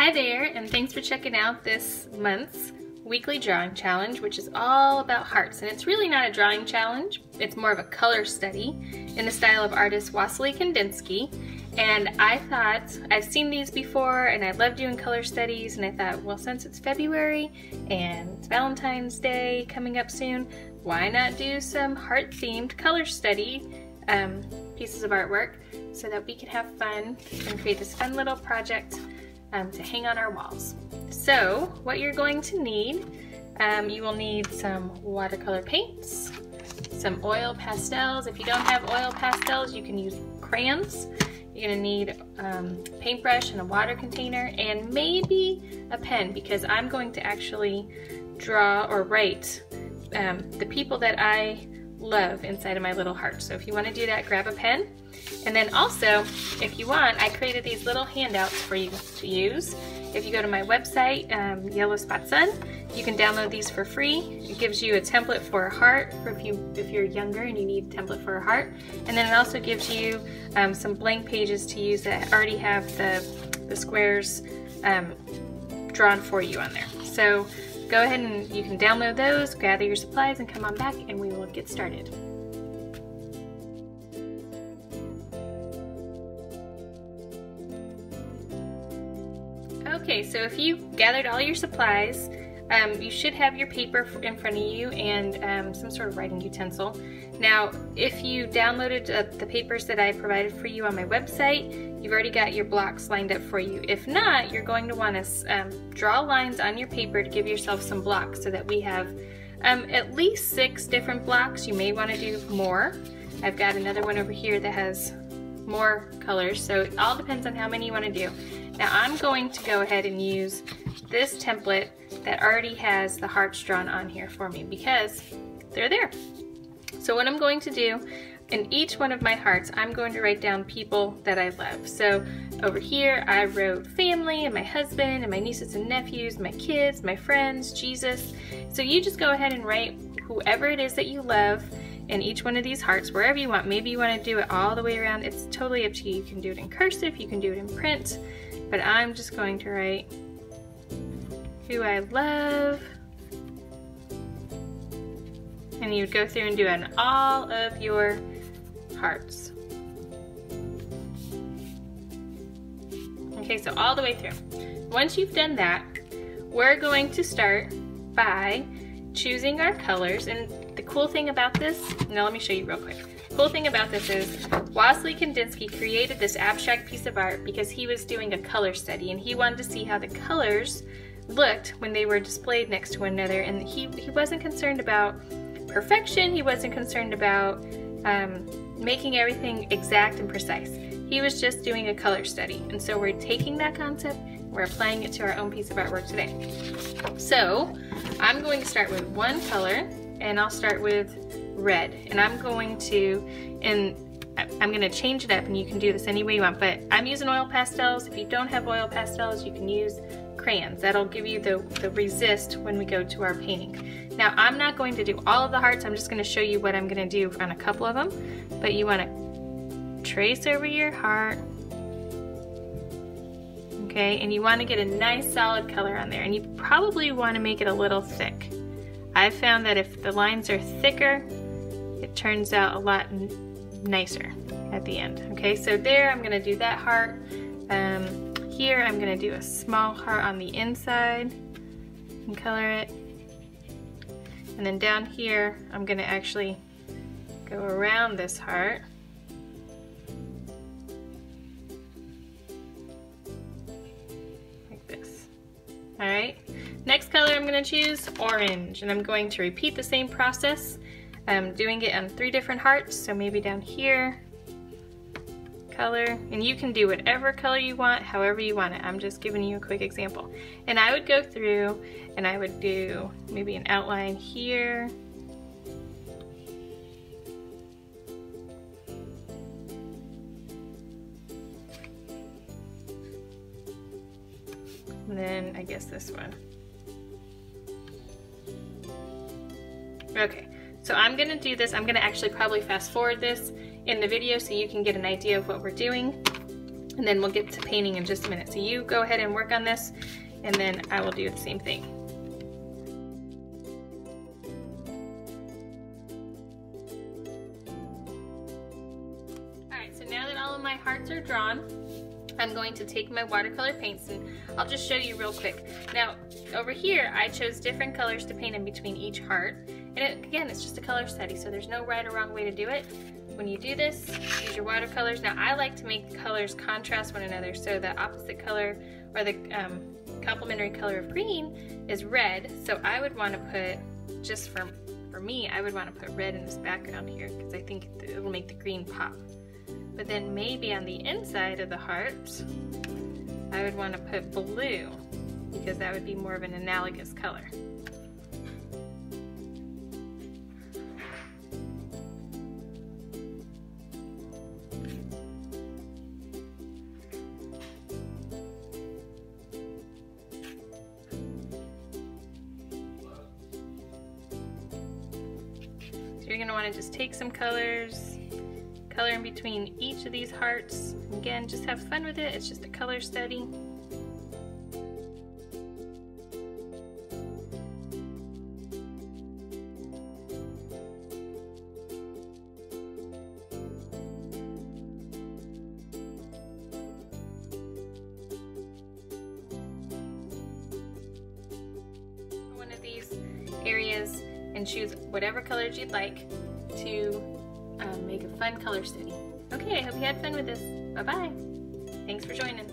Hi there, and thanks for checking out this month's weekly drawing challenge, which is all about hearts. And it's really not a drawing challenge, it's more of a color study in the style of artist Wassily Kandinsky. And I thought, I've seen these before and I love doing color studies and I thought, well, since it's February and it's Valentine's Day coming up soon, why not do some heart-themed color study um, pieces of artwork so that we can have fun and create this fun little project um, to hang on our walls. So what you're going to need, um, you will need some watercolor paints, some oil pastels. If you don't have oil pastels, you can use crayons. You're gonna need um, paintbrush and a water container and maybe a pen because I'm going to actually draw or write um, the people that I love inside of my little heart. So if you want to do that, grab a pen. And then also, if you want, I created these little handouts for you to use. If you go to my website, um, Yellow Spot Sun, you can download these for free. It gives you a template for a heart for if, you, if you're younger and you need a template for a heart. And then it also gives you um, some blank pages to use that already have the, the squares um, drawn for you on there. So go ahead and you can download those, gather your supplies, and come on back and we will get started. Okay, so if you gathered all your supplies, um, you should have your paper in front of you and um, some sort of writing utensil. Now, if you downloaded uh, the papers that I provided for you on my website, you've already got your blocks lined up for you. If not, you're going to want to um, draw lines on your paper to give yourself some blocks so that we have um, at least six different blocks. You may want to do more. I've got another one over here that has more colors, so it all depends on how many you want to do. Now I'm going to go ahead and use this template that already has the hearts drawn on here for me because they're there. So what I'm going to do in each one of my hearts, I'm going to write down people that I love. So over here, I wrote family and my husband and my nieces and nephews, my kids, my friends, Jesus. So you just go ahead and write whoever it is that you love in each one of these hearts, wherever you want. Maybe you want to do it all the way around. It's totally up to you. You can do it in cursive, you can do it in print, but I'm just going to write who I love. And you would go through and do it on all of your hearts. Okay, so all the way through. Once you've done that, we're going to start by choosing our colors. And the cool thing about this, now let me show you real quick. Cool thing about this is Wassily Kandinsky created this abstract piece of art because he was doing a color study and he wanted to see how the colors looked when they were displayed next to one another and he, he wasn't concerned about perfection, he wasn't concerned about um, making everything exact and precise. He was just doing a color study and so we're taking that concept we're applying it to our own piece of artwork today. So I'm going to start with one color and I'll start with red and I'm going to and I'm going to change it up and you can do this any way you want but I'm using oil pastels if you don't have oil pastels you can use crayons. That'll give you the, the resist when we go to our painting. Now I'm not going to do all of the hearts, I'm just going to show you what I'm going to do on a couple of them. But you want to trace over your heart. Okay, and you want to get a nice solid color on there. And you probably want to make it a little thick. I've found that if the lines are thicker, it turns out a lot nicer at the end. Okay, so there I'm going to do that heart. Um, here I'm going to do a small heart on the inside and color it. And then down here I'm going to actually go around this heart. Like this. Alright, next color I'm going to choose orange and I'm going to repeat the same process. I'm doing it on three different hearts, so maybe down here color and you can do whatever color you want however you want it. I'm just giving you a quick example. And I would go through and I would do maybe an outline here. And then I guess this one so I'm gonna do this I'm gonna actually probably fast forward this in the video so you can get an idea of what we're doing. And then we'll get to painting in just a minute. So you go ahead and work on this and then I will do the same thing. Alright, so now that all of my hearts are drawn, I'm going to take my watercolor paints and I'll just show you real quick. Now, over here, I chose different colors to paint in between each heart. And it, again, it's just a color study, so there's no right or wrong way to do it. When you do this, use your watercolors. Now, I like to make the colors contrast one another, so the opposite color or the um, complementary color of green is red. So I would want to put, just for, for me, I would want to put red in this background here because I think it'll make the green pop. But then maybe on the inside of the heart, I would want to put blue because that would be more of an analogous color. You're want to just take some colors, color in between each of these hearts. Again, just have fun with it. It's just a color study. And choose whatever colors you'd like to um, make a fun color study. Okay, I hope you had fun with this. Bye-bye. Thanks for joining.